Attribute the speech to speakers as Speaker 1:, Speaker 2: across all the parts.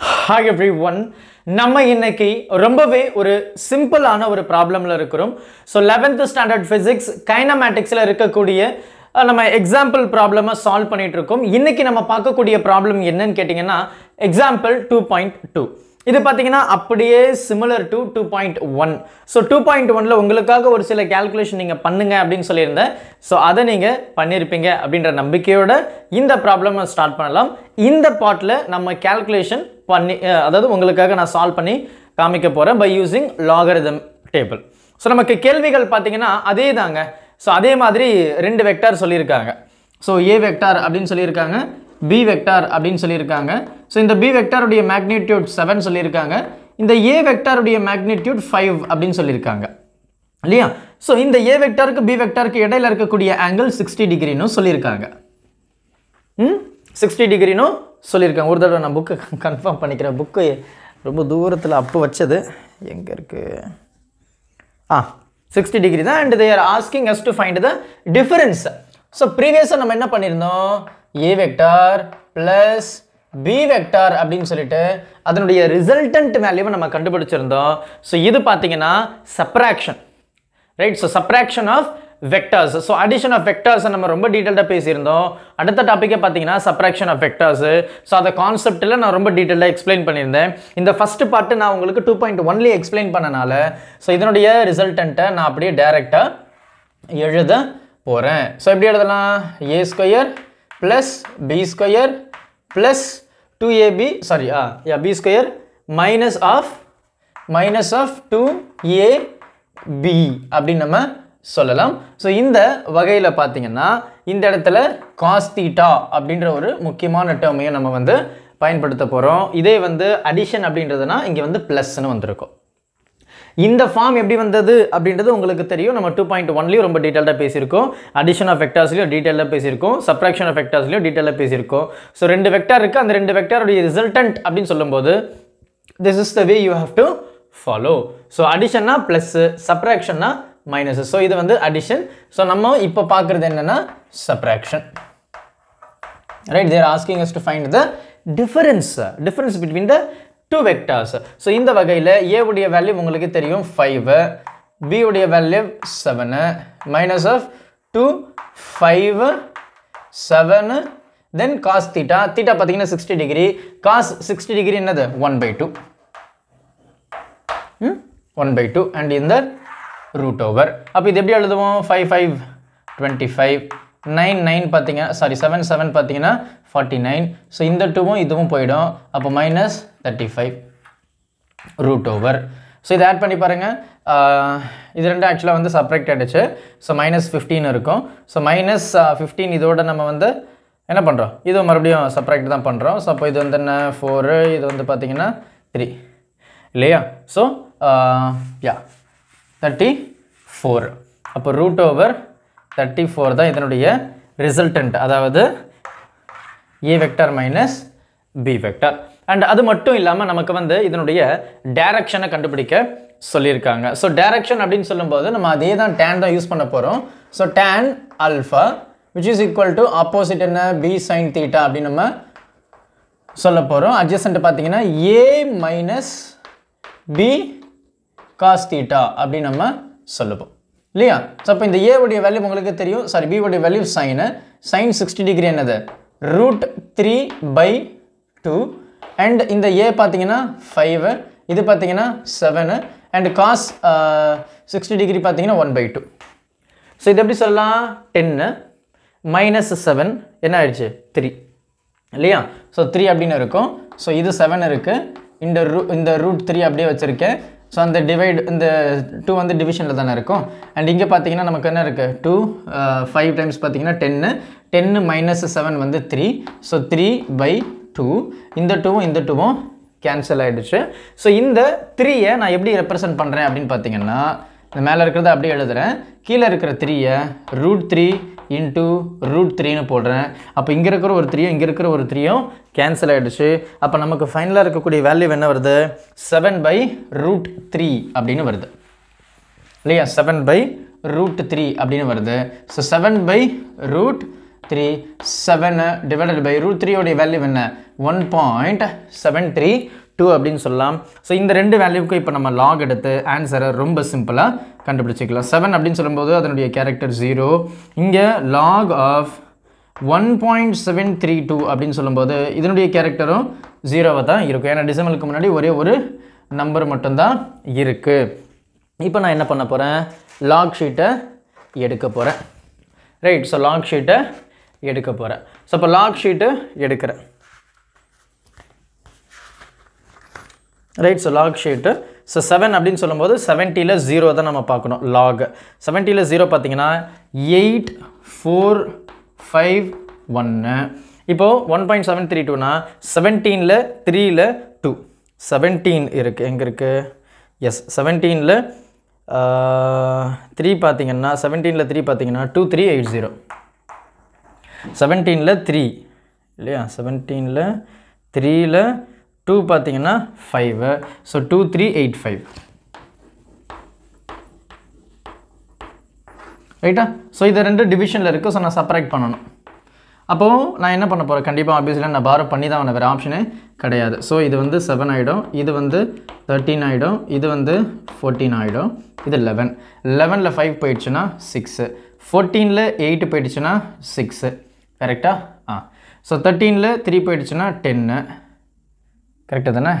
Speaker 1: Hi every one நம்ம இன்னைக்கு ரொம்பவே ஒரு சிம்பிளான ஒரு ப்ராப்ளமில் இருக்கிறோம். ஸோ லெவன்த்து ஸ்டாண்டர்ட் ஃபிசிக்ஸ் கைனமேட்டிக்ஸில் இருக்கக்கூடிய நம்ம எக்ஸாம்பிள் ப்ராப்ளமை சால்வ் பண்ணிகிட்டு இருக்கோம். இன்றைக்கி நம்ம பார்க்கக்கூடிய ப்ராப்ளம் என்னன்னு கேட்டிங்கன்னா எக்ஸாம்பிள் டூ பாயிண்ட் டூ இது பார்த்தீங்கன்னா அப்படியே similar to two point one so two point ஒனில் உங்களுக்காக ஒரு சில கேல்குலேஷன் நீங்கள் பண்ணுங்க அப்படின்னு சொல்லியிருந்தேன். ஸோ அதை நீங்கள் பண்ணியிருப்பீங்க அப்படின்ற நம்பிக்கையோட இந்த ப்ராப்ளமை ஸ்டார்ட் பண்ணலாம். இந்த பாட்டில் நம்ம கேல்குலேஷன் பண்ணி அதாவது உங்களுக்காக நான் சால்வ் பண்ணி காமிக்க போகிறேன் by using logarithm table so நமக்கு கேள்விகள் பார்த்தீங்கன்னா அதே தாங்க ஸோ அதே மாதிரி ரெண்டு வெக்டார் சொல்லியிருக்காங்க. ஸோ ஏ வெக்டார் அப்படின்னு சொல்லியிருக்காங்க பி வெக்டார் அப்படின்னு சொல்லியிருக்காங்க. ஸோ இந்த பி வெக்டாருடைய மேக்னிடியூட் செவன் சொல்லியிருக்காங்க. இந்த ஏ வெக்டாருடைய மேக்னிடியூட் ஃபைவ் அப்படின்னு சொல்லியிருக்காங்க. இல்லையா? ஸோ இந்த ஏ வெக்டாருக்கு பி வெக்டாருக்கு இடையில இருக்கக்கூடிய ஆங்கிள் சிக்ஸ்டி டிகிரின்னு சொல்லியிருக்காங்க. ம்? சிக்ஸ்டி டிகிரினும் சொல்லியிருக்காங்க. ஒரு தடவை நான் புக்கு கன்ஃபார்ம் பண்ணிக்கிறேன். புக்கு ரொம்ப தூரத்தில் அப்போ வச்சது. எங்கே இருக்குது ஆ சிக்ஸ்டி டிகிரி தான். And they're asking us to find the difference so ப்ரீவியஸாக நம்ம என்ன பண்ணியிருந்தோம்? A vector plus B vector அப்படின்னு சொல்லிட்டு அதனுடைய ரிசல்டன்ட் வேல்யூவை நம்ம கண்டுபிடிச்சிருந்தோம். ஸோ இது பார்த்தீங்கன்னா subtraction right so subtraction of vectors so addition of vectors நம்ம ரொம்ப டீட்டெயில்டாக பேசியிருந்தோம். அடுத்த டாப்பிக்கே பார்த்தீங்கன்னா சப்ராக்ஷன் ஆஃப் வெக்டர்ஸ் ஸோ அந்த கான்செப்ட்டில் நான் ரொம்ப டீட்டெயிலாக எக்ஸ்பிளைன் பண்ணியிருந்தேன். இந்த ஃபஸ்ட்டு பார்ட்டு நான் உங்களுக்கு டூ பாயிண்ட் ஒன்லி எக்ஸ்பிளைன் பண்ணனால ஸோ இதனுடைய ரிசல்டண்ட்டை நான் அப்படியே டைரெக்டாக எழுத போகிறேன் ஸோ எப்படி எழுதலாம்? A square plus B square plus two AB sorry ah yeah B square minus of minus of two A B அப்படின்னு நம்ம சொல்லலாம். ஸோ இந்த வகையில் பார்த்தீங்கன்னா இந்த இடத்துல காஸ்தீட்டா அப்படின்ற ஒரு முக்கியமான டேர்மையும் நம்ம வந்து பயன்படுத்த போகிறோம் இதே வந்து அடிஷன் அப்படின்றதுனா இங்கே வந்து ப்ளஸ்ன்னு வந்திருக்கும். இந்த ஃபார்ம் எப்படி வந்தது அப்படின்றது உங்களுக்கு தெரியும். நம்ம டூ பாயிண்ட் ஒன்லேயும் ரொம்ப டீட்டெயில்டாக பேசியிருக்கோம். அடிஷன் ஆஃப் வெக்டார்ஸ்லையும் டீட்டெயிலாக பேசியிருக்கோம். சப்ராக்ஷன் ஆஃப் வெக்டார்ஸ்லையும் டீட்டெயிலாக பேசியிருக்கோம். ஸோ ரெண்டு வெக்டார் இருக்குது அந்த ரெண்டு வெக்டாருடைய ரிசல்டன்ட் அப்படின்னு சொல்லும்போது this is the way you have to follow so அடிஷன்னா plus சப்ராக்ஷன்னா மைனஸ் ஸோ இது வந்து அடிஷன் ஸோ நம்ம இப்போ பார்க்குறது என்னென்னா subtraction right they're asking us to find the difference difference between the two vectors so இந்த வகையில் ஏ உடைய வேல்யூ உங்களுக்கு தெரியும் ஃபைவ் பி உடைய value seven minus of two five seven then cos theta theta பார்த்தீங்கன்னா sixty degree cos sixty degree என்னது? One by two one by two and இந்த ரூட் ஓவர் அப்போ இது எப்படி எழுதுவோம்? Five five twenty five nine nine பார்த்தீங்கன்னா sorry seven seven பார்த்தீங்கன்னா forty nine so இந்த டூவும் இதுவும் போயிடும். அப்போ minus thirty five root over so இதை ஆட் பண்ணி பாருங்கள் இது ரெண்டும் ஆக்சுவலாக வந்து சப்ராக்ட் ஆகிடுச்சு ஸோ மைனஸ் ஃபிஃப்டீன் இருக்கும். ஸோ மைனஸ் ஃபிஃப்டீன் இதோட நம்ம வந்து என்ன பண்ணுறோம் இது மறுபடியும் சப்ராக்ட் தான் பண்ணுறோம் ஸோ அப்போ இது வந்து என்ன? ஃபோரு இது வந்து பார்த்திங்கன்னா த்ரீ இல்லையா? ஸோ யா தேர்ட்டி ஃபோர் அப்போ ரூட் ஓவர் தேர்ட்டி ஃபோர் தான் இதனுடைய ரிசல்டன்ட் அதாவது A vector minus B vector and அது மட்டும் இல்லாமல் நமக்கு வந்து இதனுடைய டேரக்ஷனை கண்டுபிடிக்க சொல்லியிருக்காங்க. ஸோ டேரக்ஷன் அப்படின்னு சொல்லும்போது நம்ம அதே தான் டேன் தான் யூஸ் பண்ண போகிறோம் so tan alpha which is equal to opposite என்ன? பி சைன் தீட்டா அப்படின்னு நம்ம சொல்ல போகிறோம் அட்ஜஸ்டன்ட் பார்த்தீங்கன்னா A minus B cos theta அப்படின்னு நம்ம சொல்லுவோம். இல்லையா? ஸோ அப்போ இந்த ஏவுடைய வேல்யூ உங்களுக்கு தெரியும். Sorry B value sine sine sixty degree என்னது? Root three by two and இந்த ஏ பார்த்தீங்கன்னா ஃபைவ் இது பார்த்தீங்கன்னா seven and cos sixty degree பார்த்தீங்கன்னா ஒன் பை டூ ஸோ இது எப்படி சொல்லலாம்? டென்னு மைனஸ் செவன் என்ன ஆயிடுச்சு? த்ரீ இல்லையா? ஸோ த்ரீ அப்படின்னு இருக்கும். ஸோ இது செவன் இருக்குது இந்த ரூ இந்த ரூட் த்ரீ அப்படியே வச்சுருக்கேன். ஸோ அந்த டிவைடு இந்த டூ வந்து டிவிஷனில் தானே இருக்கும். அண்ட் இங்கே பார்த்தீங்கன்னா நமக்கு என்ன இருக்குது டூ ஃபைவ் uh, டைம்ஸ் பார்த்தீங்கன்னா டென்னு டென்னு மைனஸ் செவன் வந்து three so three by two இந்த டூவும் இந்த டூவும் கேன்சல் ஆகிடுச்சு ஸோ இந்த த்ரீயை நான் எப்படி ரெப்ரசன்ட் பண்ணுறேன் அப்படின்னு பார்த்தீங்கன்னா இந்த மேலே இருக்கிறத அப்படியே எழுதுகிறேன் கீழே இருக்கிற த்ரீயை ரூட் த்ரீ இன்ட்டு ரூட் த்ரீன்னு போடுறேன். அப்போ இங்கே இருக்கிற ஒரு த்ரீயும் இங்கே இருக்கிற ஒரு த்ரீயும் கேன்சல் ஆகிடுச்சு அப்போ நமக்கு ஃபைனலாக இருக்கக்கூடிய வேல்யூ என்ன வருது? செவன் பை ரூட் த்ரீ அப்படின்னு வருது. இல்லையா? செவன் பை ரூட் த்ரீ அப்படின்னு வருது. So seven by root three seven divided by root த்ரீயோடைய value என்ன? One point seven three two அப்படின்னு சொல்லலாம். ஸோ இந்த ரெண்டு வேல்யூக்கும் இப்போ நம்ம லாக் எடுத்து ஆன்சரை ரொம்ப சிம்பிளாக கண்டுபிடிச்சிக்கலாம். செவன் அப்படின்னு சொல்லும்போது அதனுடைய கேரக்டர் ஜீரோ இங்கே log of one point seven three two அப்படின்னு சொல்லும்போது இதனுடைய கேரக்டரும் ஜீரோவாக தான் இருக்கும். ஏன்னா டிசம்பலுக்கு முன்னாடி ஒரே ஒரு நம்பர் மட்டும்தான் இருக்குது இப்போ நான் என்ன பண்ண போகிறேன் லாக் ஷீட்டை எடுக்க போகிறேன் ரைட் ஸோ லாக் ஷீட்டை எடுக்க போகிறேன் ஸோ இப்போ லாக் ஷீட்டு எடுக்கிறேன். Right so log sheet so seven அப்படின்னு சொல்லும்போது செவன்ட்டியில் ஜீரோ தான் நம்ம பார்க்கணும் லாக் செவன்ட்டியில் ஜீரோ பார்த்தீங்கன்னா எயிட் ஃபோர் ஃபைவ் ஒன்று இப்போது ஒன் பாயிண்ட் செவன் த்ரீ டூனா செவன்டீனில் த்ரீயில் டூ செவன்டீன் இருக்குது எங்கே இருக்குது எஸ் செவன்டீனில் த்ரீ பார்த்தீங்கன்னா செவன்டீனில் த்ரீ பார்த்தீங்கன்னா டூ த்ரீ எயிட் ஜீரோ செவன்டீனில் த்ரீ இல்லையா? செவன்டீனில் த்ரீயில் டூ பார்த்தீங்கன்னா five so two three eight five ரைட்டா ஸோ இது ரெண்டு டிவிஷனில் இருக்குது ஸோ நான் செப்பரேட் பண்ணணும். அப்போது நான் என்ன பண்ண போகிறேன் கண்டிப்பாக ஆப்வியஸ்லி நான் பாரோ பண்ணி தான் வேறு ஆப்ஷனே கிடையாது. ஸோ இது வந்து செவன் ஆகிடும் இது வந்து தேர்ட்டீன் ஆகிடும் இது வந்து ஃபோர்டீன் ஆகிடும் இது லெவன் லெவனில் ஃபைவ் போயிடுச்சுன்னா சிக்ஸு ஃபோர்டீனில் எயிட் போயிடுச்சுன்னா சிக்ஸு கரெக்டாக ஆ? ஸோ தேர்ட்டீனில் த்ரீ போயிடுச்சுன்னா டென்னு கரெக்டாக தானே?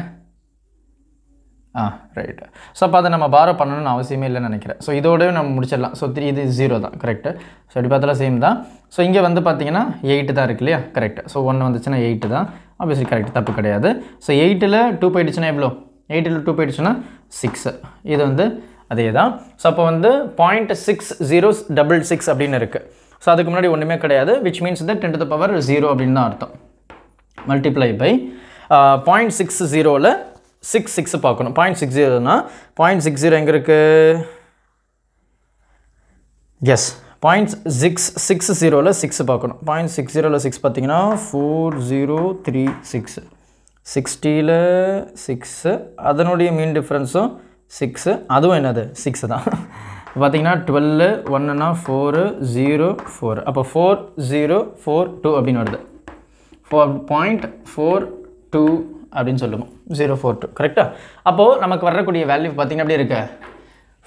Speaker 1: ஆ ரைட்டு ஸோ அப்போ அதை நம்ம பாரோ பண்ணணும்னு அவசியமே இல்லைன்னு நினைக்கிறேன். ஸோ இதோடய நம்ம முடிச்சிடலாம். ஸோ த்ரீ இது ஜீரோ தான். கரெக்டு ஸோ அப்படி பார்த்தாலும் சேம் தான். ஸோ இங்கே வந்து பார்த்தீங்கன்னா எயிட்டு தான் இருக்கு இல்லையா? கரெக்ட் ஸோ ஒன்று வந்துச்சுன்னா எயிட்டு தான். ஆப்வியஸ்லி கரெக்ட் தப்பு கிடையாது. ஸோ எயிட்டில் டூ போயிடுச்சுன்னா எவ்வளோ? எயிட்டில் டூ போயிடுச்சுன்னா சிக்ஸு இது வந்து அதே தான் ஸோ அப்போ வந்து point six zero double six அப்படின்னு இருக்குது ஸோ அதுக்கு முன்னாடி ஒன்றுமே கிடையாது which means the ten to the power zero அப்படின்னு தான் அர்த்தம். மல்டிப்ளை பை பாயிண்ட் சிக்ஸ் ஜீரோவில் சிக்ஸ் சிக்ஸ் பார்க்கணும். பாயிண்ட் சிக்ஸ் ஜீரோனா பாயிண்ட் சிக்ஸ் ஜீரோ எங்கே இருக்குது எஸ் பாயிண்ட் சிக்ஸ் சிக்ஸ் ஜீரோவில் சிக்ஸ் பார்க்கணும். பாயிண்ட் சிக்ஸ் ஜீரோவில் சிக்ஸ் பார்த்தீங்கன்னா ஃபோர் ஜீரோ த்ரீ சிக்ஸ் சிக்ஸ்டியில் சிக்ஸு அதனுடைய மீன் டிஃப்ரென்ஸும் சிக்ஸு அதுவும் என்னது? சிக்ஸு தான். பார்த்தீங்கன்னா டுவெல்லு ஒன்றுனா ஃபோரு ஜீரோ ஃபோர் அப்போ ஃபோர் ஜீரோ ஃபோர் டூ அப்படின்னு வருது. ஃபோர் பாயிண்ட் ஃபோர் டூ அப்படின்னு சொல்லுவோம் ஜீரோ ஃபோர் டூ கரெக்டாக அப்போது நமக்கு வரக்கூடிய வேல்யூ பார்த்தீங்கன்னா அப்படி இருக்கு?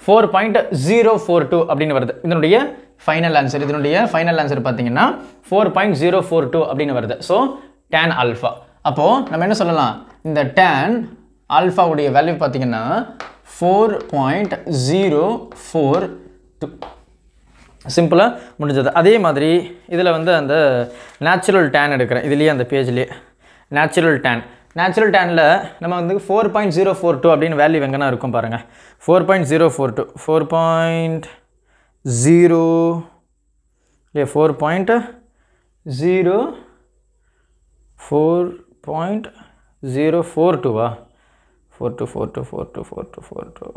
Speaker 1: Four point zero four two அப்படின்னு வருது. இதனுடைய ஃபைனல் ஆன்சர் இதனுடைய ஃபைனல் ஆன்சர் பார்த்தீங்கன்னா four point zero four two அப்படின்னு வருது. ஸோ டேன் ஆல்ஃபா அப்போது நம்ம என்ன சொல்லலாம்? இந்த டேன் ஆல்ஃபாவுடைய வேல்யூ பார்த்தீங்கன்னா four point zero four two சிம்பிளாக முடிஞ்சது. அதே மாதிரி இதில் வந்து அந்த நேச்சுரல் டேன் எடுக்கிறேன். இதுலேயே அந்த பேஜ்லேயே நேச்சுரல் டேன் நேச்சுரல் டேனில் நம்ம வந்து four point zero four two அப்படின்னு வேல்யூ எங்கன்னா இருக்கும் பாருங்கள் four point zero four two four point zero இல்லையா four point zero four point zero four டூவா four two four two four two four two four two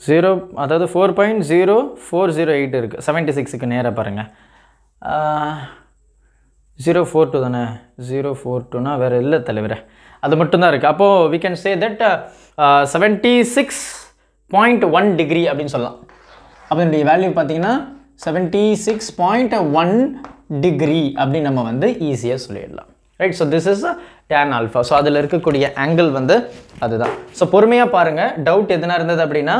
Speaker 1: zero அதாவது four point zero four zero eight இருக்குது seventy சிக்ஸுக்கு நேராக பாருங்கள் zero four two தானே? Zero four டூனா வேறு இல்லை தலைவரே. அது மட்டும்தான் இருக்குது அப்போது we can say that seventy six point one degree அப்படின்னு சொல்லலாம். அப்போ என்னுடைய வேல்யூ பார்த்தீங்கன்னா seventy six point one degree அப்படின்னு நம்ம வந்து ஈஸியாக சொல்லிடலாம். Right so this is tan alpha so அதில் இருக்கக்கூடிய ஆங்கிள் வந்து அதுதான். ஸோ பொறுமையாக பாருங்கள் டவுட் எதுனா இருந்தது அப்படின்னா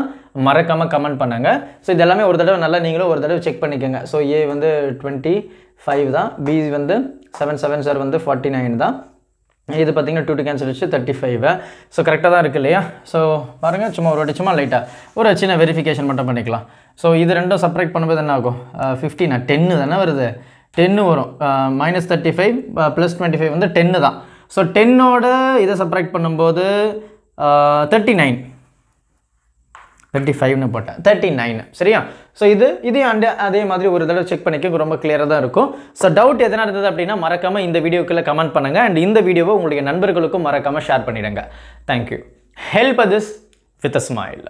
Speaker 1: மறக்காமல் கமெண்ட் பண்ணுங்கள் ஸோ இது எல்லாமே ஒரு தடவை நல்லா நீங்களும் ஒரு தடவை செக் பண்ணிக்கோங்க. ஸோ ஏ வந்து டுவெண்ட்டி ஃபைவ் தான். பி வந்து செவன் செவன் சார் வந்து ஃபார்ட்டி நைன் தான். இது பார்த்தீங்கன்னா டூ டு கேன்சல் வச்சு தேர்ட்டி ஃபைவ் ஸோ கரெக்டாக தான் இருக்குது இல்லையா? ஸோ பாருங்கள் சும்மா ஒரு வாட்டி சும்மா லைட்டாக ஒரு சின்ன வெரிஃபிகேஷன் மட்டும் பண்ணிக்கலாம். ஸோ இது ரெண்டும் செப்பரேட் பண்ணும்போது என்ன ஆகும்? ஃபிஃப்டினா டென்னு தானே வருது? டென்னு வரும். Minus thirty five plus twenty five வந்து டென்னு தான். ஸோ டென்னோட இதை செப்பரேட் பண்ணும்போது தேர்ட்டி நைன் தேர்ட்டி ஃபைவ்னு போட்டேன். தேர்ட்டி நைன் சரியா? ஸோ இது இதையும் அண்டே அதே மாதிரி ஒரு தடவை செக் பண்ணிக்க ரொம்ப கிளியராக தான் இருக்கும். ஸோ டவுட் எதனா இருந்தது அப்படின்னா மறக்காமல் இந்த வீடியோக்குள்ளே கமெண்ட் பண்ணுங்கள் அண்ட் இந்த வீடியோவை உங்களுடைய நண்பர்களுக்கும் மறக்காமல் ஷேர் பண்ணிடுங்க. Thank you help this with a smile